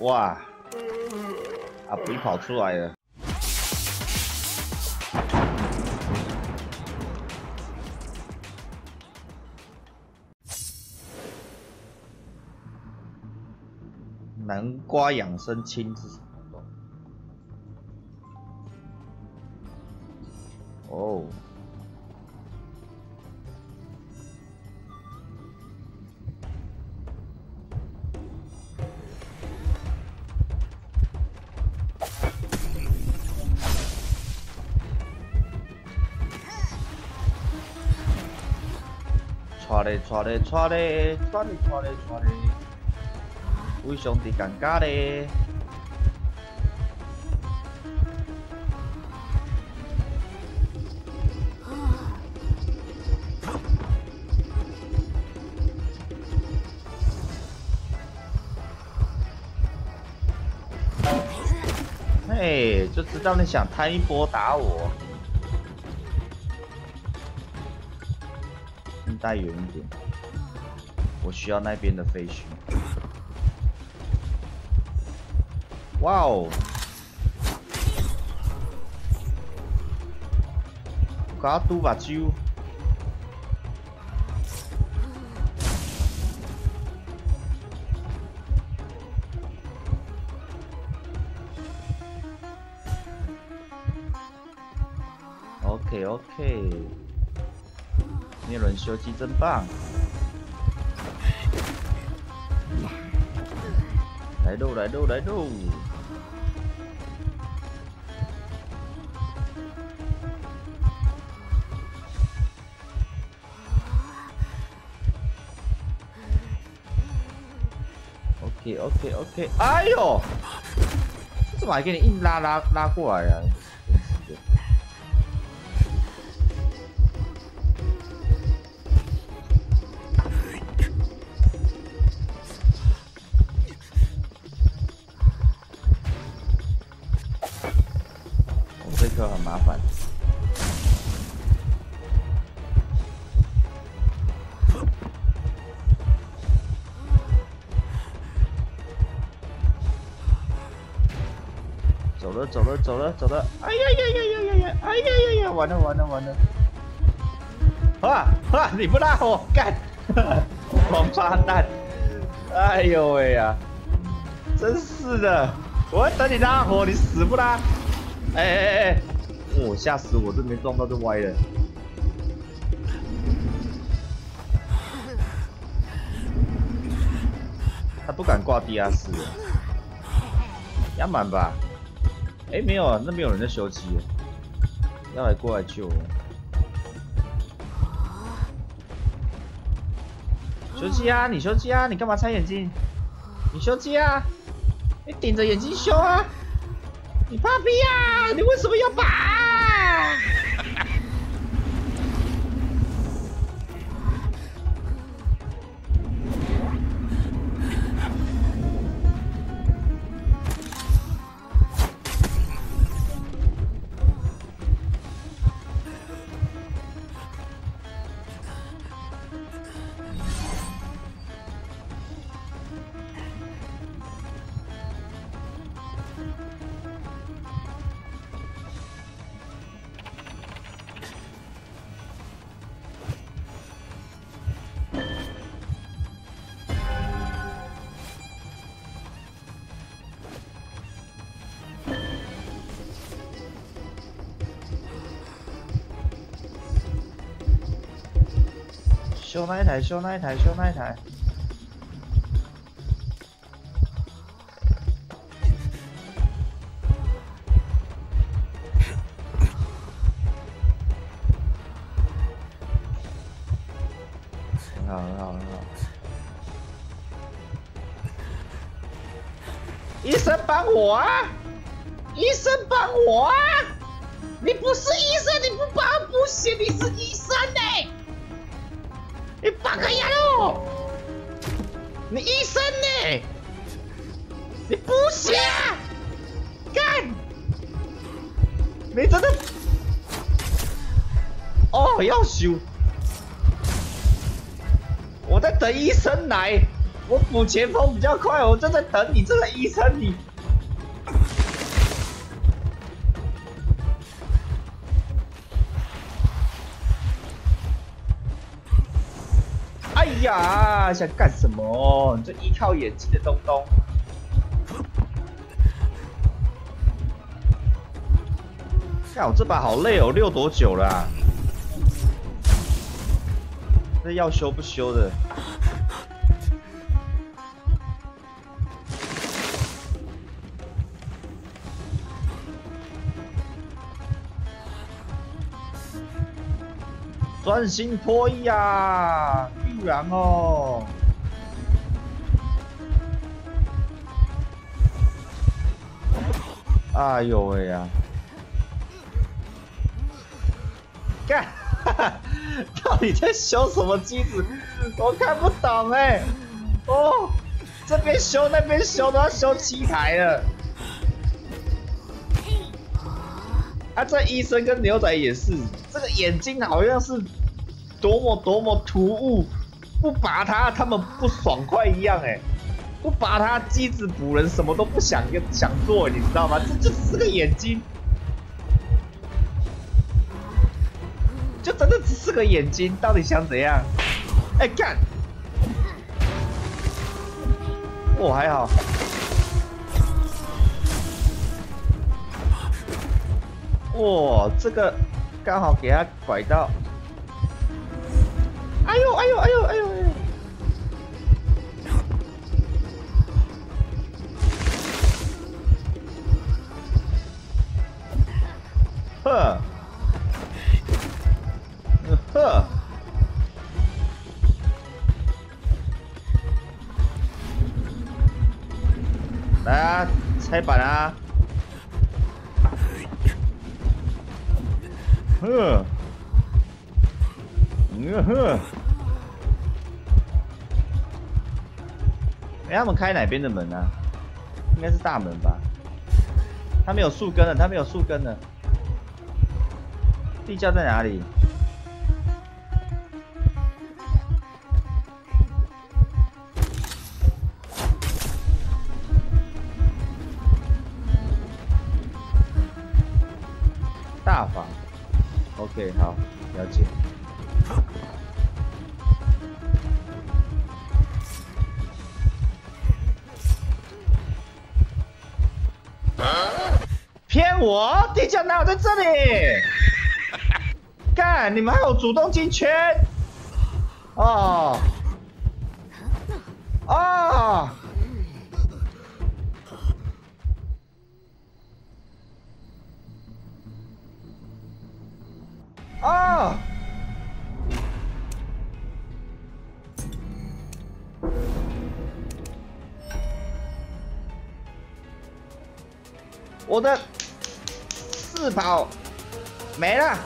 哇！阿肥跑出来了。南瓜养生清是什么东哦，抓嘞抓嘞抓嘞抓嘞抓嘞抓嘞！为兄弟尴尬嘞！嘿，就知道你想贪一波打我。带远一点，我需要那边的废墟。哇哦！搞赌把酒。OK OK，灭轮修机真棒。来喽来喽来喽！OK OK OK，哎呦，怎么还给你硬拉拉拉过来呀？这很麻烦。走了走了走了走了！哎呀呀呀呀呀呀！哎呀呀呀！完了完了完了！啊啊！你不拉我干！王八蛋！哎呦喂呀！真是的！我等你拉火，你死不拉？哎哎哎哎！我吓死我！这没撞到就歪了。他不敢挂地下室，压满吧？哎，没有啊，那边有人在修机，要来过来救我。修机啊，你修机啊，你干嘛拆眼睛？你修机啊，你顶着眼睛修啊！你怕逼啊？你为什么要拔？修那一台，修那一台，修那一台。很好，很好，很好。医生帮我啊！医生帮我啊！你不是医生，你不帮不行，你是医生、你八个丫头，你医生呢？你不行啊！干！你真的……哦，要修！我在等医生来，我补前锋比较快，我正在等你这个医生你。呀，想干什么？你这依靠演技的东东。看 我这把好累哦，溜多久了？这要修不修的？专心破译啊！必然哦。哎呦喂呀！干！到底在修什么机子？我看不懂哎。哦，这边修那边修都要修七台了。啊，这医生跟牛仔也是，这个眼睛好像是。多么多么突兀，不拔它他们不爽快一样哎，不拔它机子补人什么都不想想做，你知道吗？这就只是个眼睛，就真的只是个眼睛，到底想怎样？哎干！我还好，哇，这个刚好给他拐到。哎呦哎呦哎呦哎呦！呵，呵，来啊，拆板啊！呵，嗯呵。哎，他们开哪边的门呢？应该是大门吧。他没有树根了，他没有树根了。地窖在哪里？我！地窖哪有在这里？干！你们还有主动进圈？哦哦啊！我的。四跑没了。